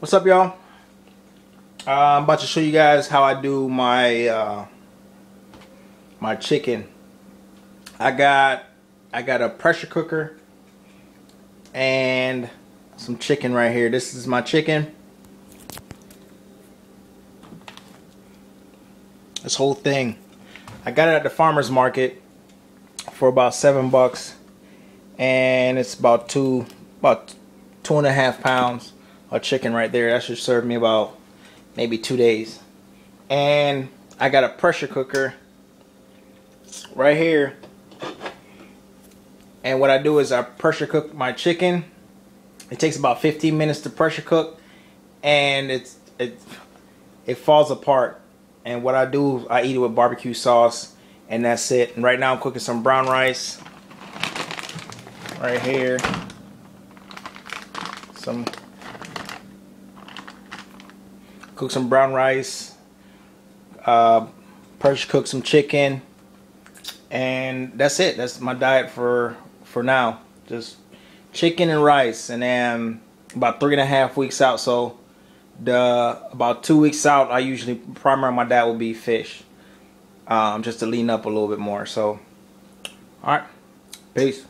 What's up, y'all? Uh, I'm about to show you guys how I do my uh, my chicken. I got I got a pressure cooker and some chicken right here. This is my chicken. This whole thing. I got it at the farmer's market for about seven bucks and it's about two about two and a half pounds a chicken right there. That should serve me about maybe two days. And I got a pressure cooker right here. And what I do is I pressure cook my chicken. It takes about 15 minutes to pressure cook, and it's it it falls apart. And what I do, I eat it with barbecue sauce, and that's it. And right now I'm cooking some brown rice right here. Some cook some brown rice, uh, pressure cook some chicken, and that's it. That's my diet for for now. Just chicken and rice, and then about three and a half weeks out. So the about two weeks out, I usually primary my diet will be fish, um, just to lean up a little bit more. So, all right, peace.